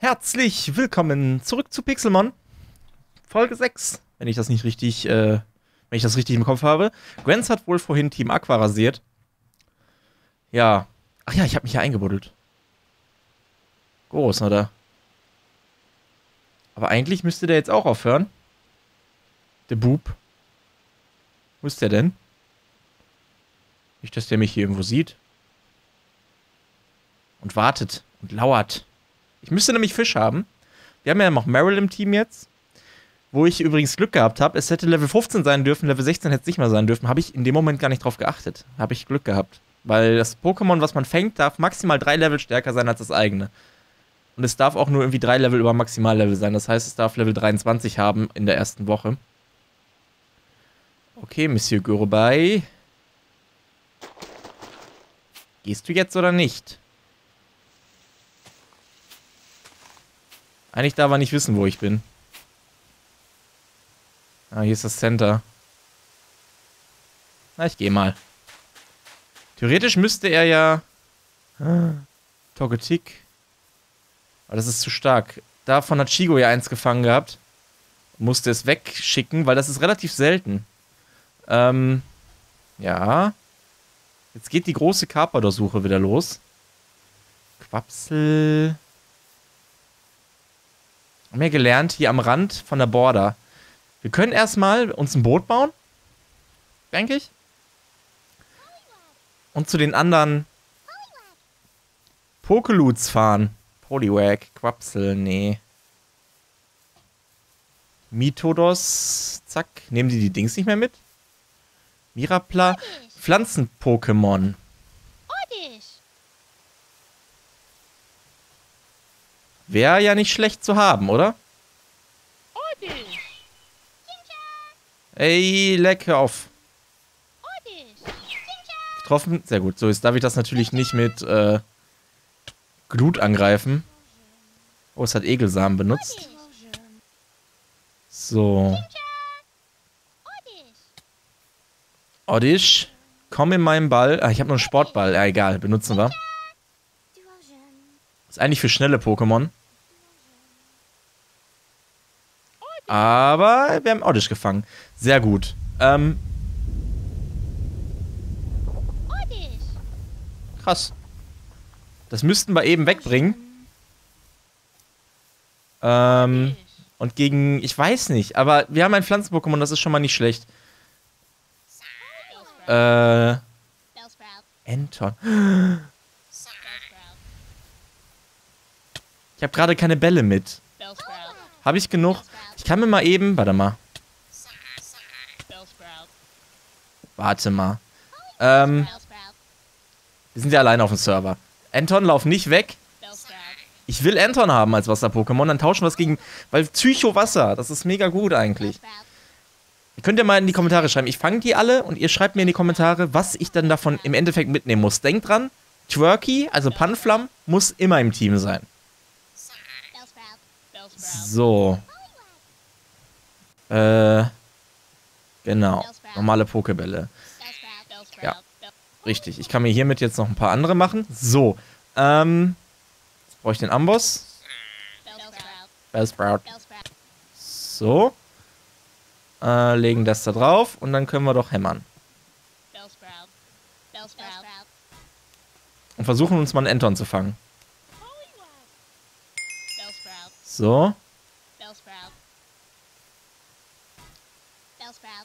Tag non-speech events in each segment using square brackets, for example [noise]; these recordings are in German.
Herzlich willkommen zurück zu Pixelmon. Folge 6, wenn ich das nicht richtig, äh, wenn ich das richtig im Kopf habe. Gwenz hat wohl vorhin Team Aqua rasiert. Ja. Ach ja, ich habe mich hier eingebuddelt. Groß, oder? Aber eigentlich müsste der jetzt auch aufhören. Der Bub. Wo ist der denn? Nicht, dass der mich hier irgendwo sieht. Und wartet und lauert. Ich müsste nämlich Fisch haben. Wir haben ja noch Meryl im Team jetzt. Wo ich übrigens Glück gehabt habe. Es hätte Level 15 sein dürfen, Level 16 hätte es nicht mehr sein dürfen. Habe ich in dem Moment gar nicht drauf geachtet. Habe ich Glück gehabt. Weil das Pokémon, was man fängt, darf maximal drei Level stärker sein als das eigene. Und es darf auch nur irgendwie drei Level über Maximallevel sein. Das heißt, es darf Level 23 haben in der ersten Woche. Okay, Monsieur Gurubay. Gehst du jetzt oder nicht? Eigentlich darf er nicht wissen, wo ich bin. Ah, hier ist das Center. Na, ich gehe mal. Theoretisch müsste er ja... Ah, Togetic. Aber das ist zu stark. Davon hat Chigo ja eins gefangen gehabt. Musste es wegschicken, weil das ist relativ selten. Ähm, ja. Jetzt geht die große Carpador-Suche wieder los. Quapsel. Haben wir gelernt, hier am Rand von der Border. Wir können erstmal uns ein Boot bauen. Denke ich. Und zu den anderen Pokeloots fahren. Poliwag, Quapsel, nee. Mitodos, zack. Nehmen die die Dings nicht mehr mit? Mirapla, Pflanzen-Pokémon. Wäre ja nicht schlecht zu haben, oder? Ey, leck, hör auf. Getroffen. Sehr gut. So, jetzt darf ich das natürlich nicht mit äh, Glut angreifen. Oh, es hat Egelsamen benutzt. So. Oddish, komm in meinen Ball. Ah, ich habe nur einen Sportball. Ja, egal. Benutzen wir. Ist eigentlich für schnelle Pokémon. Aber wir haben Oddish gefangen. Sehr gut. Ähm. Krass. Das müssten wir eben wegbringen. Ähm. Und gegen, ich weiß nicht, aber wir haben ein Pflanzen-Pokémon, das ist schon mal nicht schlecht. Äh. Anton. Ich habe gerade keine Bälle mit. Habe ich genug? Ich kann mir mal eben, warte mal. Warte mal. Ähm, wir sind ja alleine auf dem Server. Anton, lauf nicht weg. Ich will Anton haben als Wasser-Pokémon, dann tauschen wir es gegen... Weil Psycho-Wasser, das ist mega gut eigentlich. Ihr könnt ja mal in die Kommentare schreiben. Ich fange die alle und ihr schreibt mir in die Kommentare, was ich dann davon im Endeffekt mitnehmen muss. Denkt dran, Twerky, also Panflam, muss immer im Team sein. So. Äh. Genau. Normale Pokebälle. Ja. Richtig. Ich kann mir hiermit jetzt noch ein paar andere machen. So. Ähm. Jetzt brauche ich den Amboss. Bellsprout. So. Äh, legen das da drauf und dann können wir doch hämmern. Und versuchen uns mal einen Enton zu fangen. So.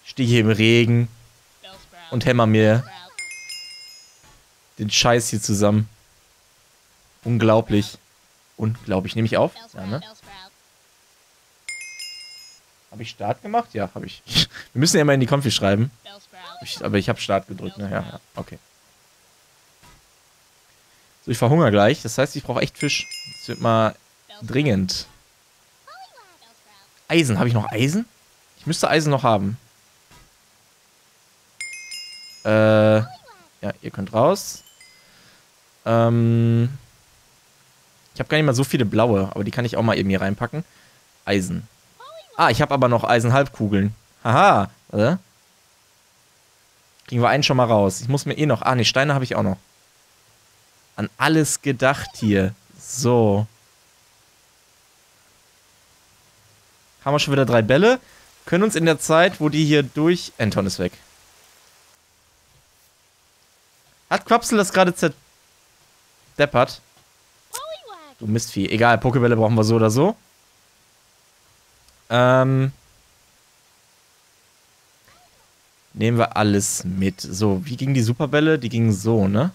Stehe hier im Regen und hämmer mir den Scheiß hier zusammen. Unglaublich. Unglaublich. Nehme ich auf? Ja, ne? Habe ich Start gemacht? Ja, habe ich. [laughs] Wir müssen ja mal in die Konfi schreiben. Ich, aber ich habe Start gedrückt, ne? Ja, ja. Okay. So, ich verhungere gleich. Das heißt, ich brauche echt Fisch. Das wird mal dringend. Eisen. Habe ich noch Eisen? Ich müsste Eisen noch haben. Äh, ja, ihr könnt raus. Ähm, ich habe gar nicht mal so viele blaue, aber die kann ich auch mal eben hier reinpacken. Eisen. Ah, ich habe aber noch Eisenhalbkugeln. Haha, oder? Kriegen wir einen schon mal raus. Ich muss mir eh noch... Ah, ne, Steine habe ich auch noch. An alles gedacht hier. So. Haben wir schon wieder drei Bälle. Können uns in der Zeit, wo die hier durch... Anton ist weg. Hat Quapsel das gerade zerdeppert? Du Mistvieh. Egal, Pokebälle brauchen wir so oder so. Ähm... Nehmen wir alles mit. So, wie gingen die Superbälle? Die gingen so, ne?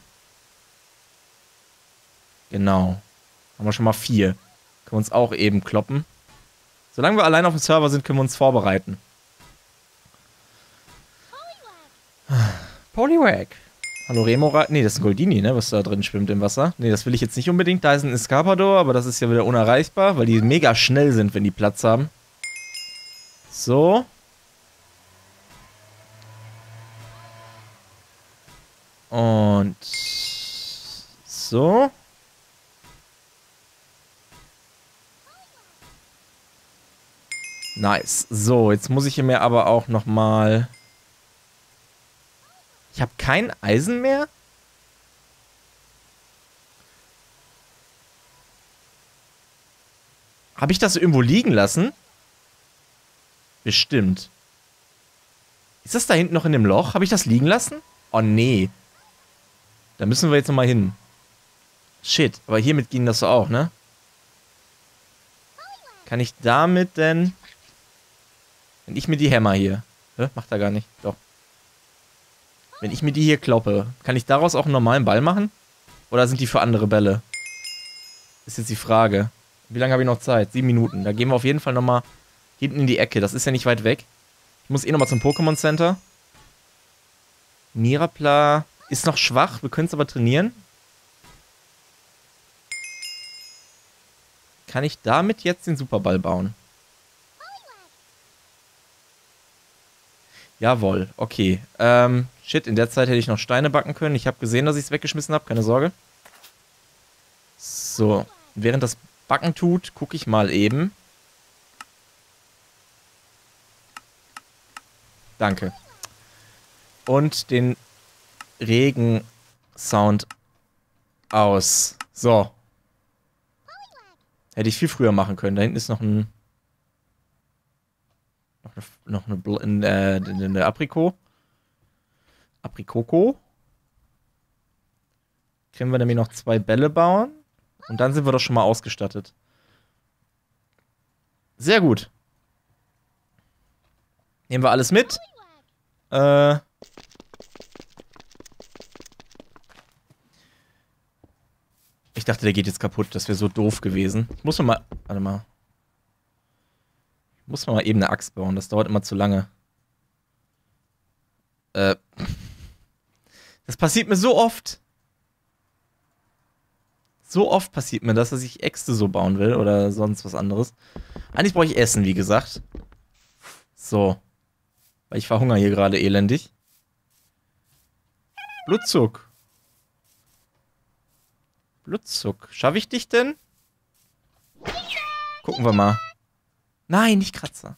Genau. Haben wir schon mal vier. Können wir uns auch eben kloppen. Solange wir allein auf dem Server sind, können wir uns vorbereiten. Poliwag. Hallo Remora. Ne, das ist ein Goldini, ne, was da drin schwimmt im Wasser. Ne, das will ich jetzt nicht unbedingt. Da ist ein Escarpador, aber das ist ja wieder unerreichbar, weil die mega schnell sind, wenn die Platz haben. So. Und so. Nice. So, jetzt muss ich mir aber auch noch mal... Ich habe kein Eisen mehr? Habe ich das irgendwo liegen lassen? Bestimmt. Ist das da hinten noch in dem Loch? Habe ich das liegen lassen? Oh, nee. Da müssen wir jetzt nochmal hin. Shit, aber hiermit ging das so auch, ne? Kann ich damit denn... Wenn ich mir die Hämmer hier... Hä? Macht er gar nicht. Doch. Wenn ich mir die hier kloppe, kann ich daraus auch einen normalen Ball machen? Oder sind die für andere Bälle? Ist jetzt die Frage. Wie lange habe ich noch Zeit? Sieben Minuten. Da gehen wir auf jeden Fall nochmal hinten in die Ecke. Das ist ja nicht weit weg. Ich muss eh nochmal zum Pokémon Center. Mirapla ist noch schwach. Wir können es aber trainieren. Kann ich damit jetzt den Superball bauen? Jawohl, okay. Ähm, shit, in der Zeit hätte ich noch Steine backen können. Ich habe gesehen, dass ich es weggeschmissen habe, keine Sorge. So, während das Backen tut, gucke ich mal eben. Danke. Und den Regen-Sound aus. So. Hätte ich viel früher machen können. Da hinten ist noch ein noch eine, noch eine, äh, eine Aprikot. Aprikoko. Können wir nämlich noch zwei Bälle bauen. Und dann sind wir doch schon mal ausgestattet. Sehr gut. Nehmen wir alles mit. Äh. Ich dachte, der geht jetzt kaputt. Das wäre so doof gewesen. Ich muss mal. Warte mal. Muss man mal eben eine Axt bauen, das dauert immer zu lange. Äh. Das passiert mir so oft. So oft passiert mir das, dass ich Äxte so bauen will oder sonst was anderes. Eigentlich brauche ich Essen, wie gesagt. So. Weil ich verhungere hier gerade elendig. Blutzuck. Blutzuck. Schaffe ich dich denn? Gucken wir mal. Nein, nicht Kratzer.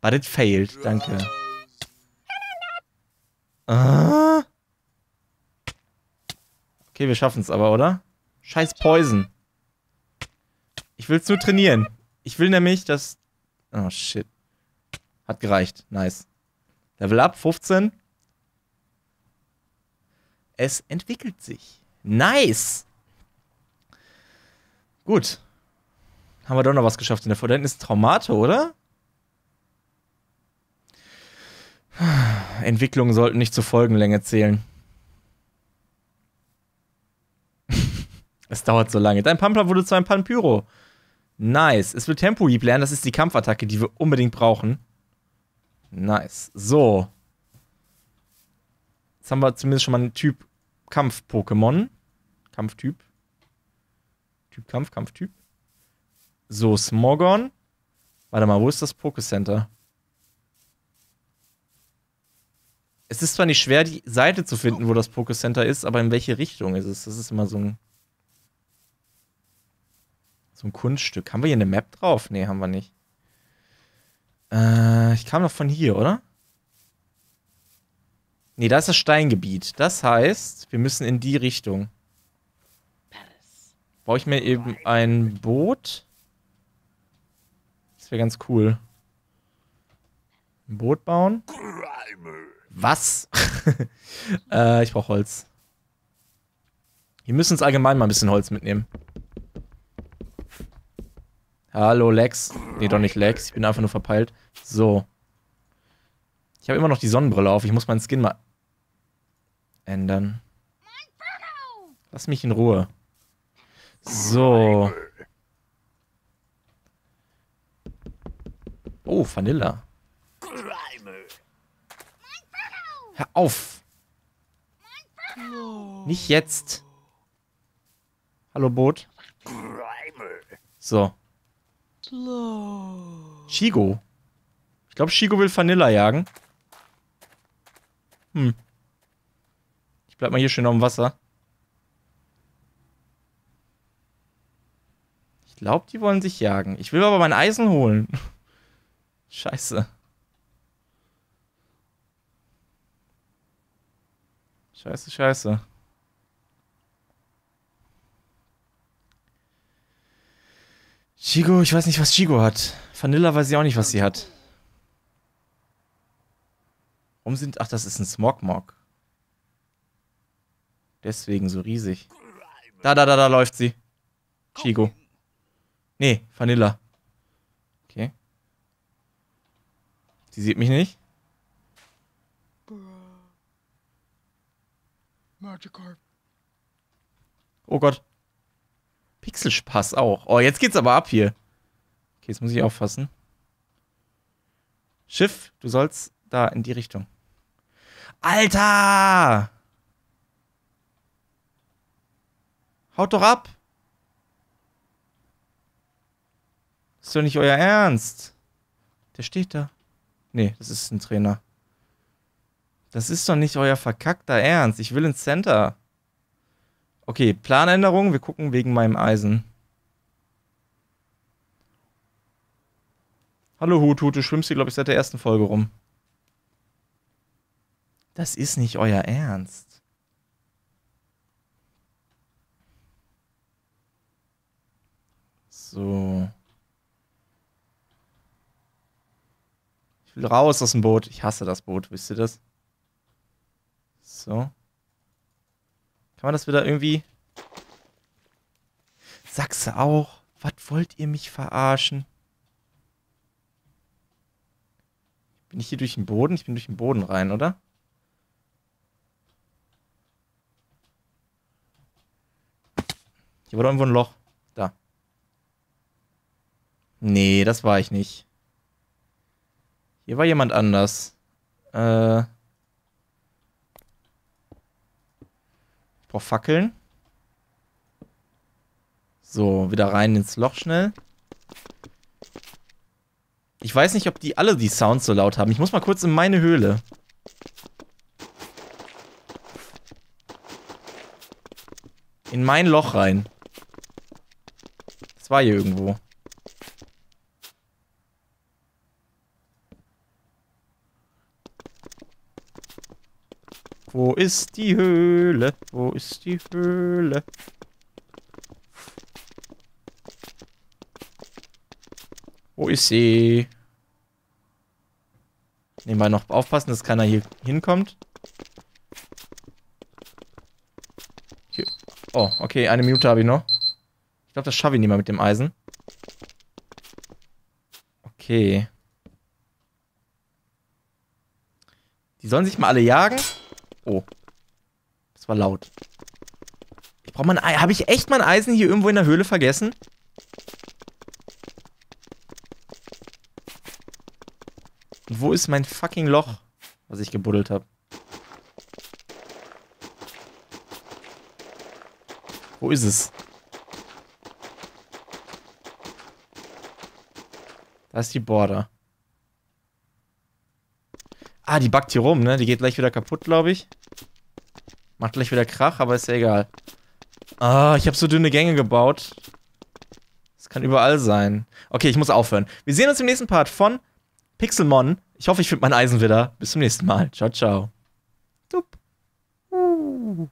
But it failed, danke. Ah. Okay, wir schaffen es aber, oder? Scheiß Poison. Ich will es nur trainieren. Ich will nämlich, dass... Oh, shit. Hat gereicht. Nice. Level up, 15. Es entwickelt sich. Nice. Gut. Haben wir doch noch was geschafft in der Vor. Da ist Traumate, oder? Entwicklungen sollten nicht zur Folgenlänge zählen. [laughs] es dauert so lange. Dein Pampler wurde zu einem Pampyro. Nice. Es will Tempo Heap lernen. Das ist die Kampfattacke, die wir unbedingt brauchen. Nice. So. Jetzt haben wir zumindest schon mal einen Typ Kampf-Pokémon. Kampftyp. Typ Kampf, Kampftyp. So, Smogon. Warte mal, wo ist das Pokécenter? Es ist zwar nicht schwer, die Seite zu finden, wo das Pokécenter ist, aber in welche Richtung ist es? Das ist immer so ein. So ein Kunststück. Haben wir hier eine Map drauf? Nee, haben wir nicht. Äh, ich kam doch von hier, oder? Nee, da ist das Steingebiet. Das heißt, wir müssen in die Richtung. Baue ich mir eben ein Boot. Das wäre ganz cool. Ein Boot bauen. Was? [laughs] äh, ich brauche Holz. Wir müssen uns allgemein mal ein bisschen Holz mitnehmen. Hallo, Lex. Nee, doch nicht Lex. Ich bin einfach nur verpeilt. So. Ich habe immer noch die Sonnenbrille auf. Ich muss meinen Skin mal ändern. Lass mich in Ruhe. So. Oh, Vanilla. Hör auf. Nicht jetzt. Hallo, Boot. So. Shigo. Ich glaube, Shigo will Vanilla jagen. Hm. Ich bleib mal hier schön auf dem Wasser. Ich glaube, die wollen sich jagen. Ich will aber mein Eisen holen. [laughs] Scheiße. Scheiße, scheiße. Chigo, ich weiß nicht, was Chigo hat. Vanilla weiß ich auch nicht, was sie hat. Warum sind... Ach, das ist ein Smogmog. Deswegen so riesig. Da, da, da, da läuft sie. Chigo. Nee, Vanilla. Okay. Sie sieht mich nicht. Oh Gott. Pixelspaß auch. Oh, jetzt geht's aber ab hier. Okay, jetzt muss ich auffassen. Schiff, du sollst da in die Richtung. Alter! Haut doch ab! Ist doch nicht euer Ernst. Der steht da. Nee, das ist ein Trainer. Das ist doch nicht euer verkackter Ernst. Ich will ins Center. Okay, Planänderung. Wir gucken wegen meinem Eisen. Hallo Hut, Hut, du schwimmst hier, glaube ich, seit der ersten Folge rum. Das ist nicht euer Ernst. So. Ich will raus aus dem Boot. Ich hasse das Boot, wisst ihr das? So. Kann man das wieder irgendwie... Sachse auch. Was wollt ihr mich verarschen? Bin ich hier durch den Boden? Ich bin durch den Boden rein, oder? Hier war doch irgendwo ein Loch. Da. Nee, das war ich nicht. Hier war jemand anders. Äh... brauche Fackeln. So, wieder rein ins Loch schnell. Ich weiß nicht, ob die alle die Sounds so laut haben. Ich muss mal kurz in meine Höhle. In mein Loch rein. Das war hier irgendwo. Wo ist die Höhle? Wo ist die Höhle? Wo ist sie? Nebenbei noch aufpassen, dass keiner hier hinkommt. Hier. Oh, okay, eine Minute habe ich noch. Ich glaube, das schaffe ich nicht mehr mit dem Eisen. Okay. Die sollen sich mal alle jagen. Oh. Das war laut. Ich brauche mein Ei. Habe ich echt mein Eisen hier irgendwo in der Höhle vergessen? Und wo ist mein fucking Loch, was ich gebuddelt habe? Wo ist es? Da ist die Border. Ah, die backt hier rum, ne? Die geht gleich wieder kaputt, glaube ich. Macht gleich wieder Krach, aber ist ja egal. Ah, ich habe so dünne Gänge gebaut. Das kann überall sein. Okay, ich muss aufhören. Wir sehen uns im nächsten Part von Pixelmon. Ich hoffe, ich finde mein Eisen wieder. Bis zum nächsten Mal. Ciao, ciao. Dup. Uh.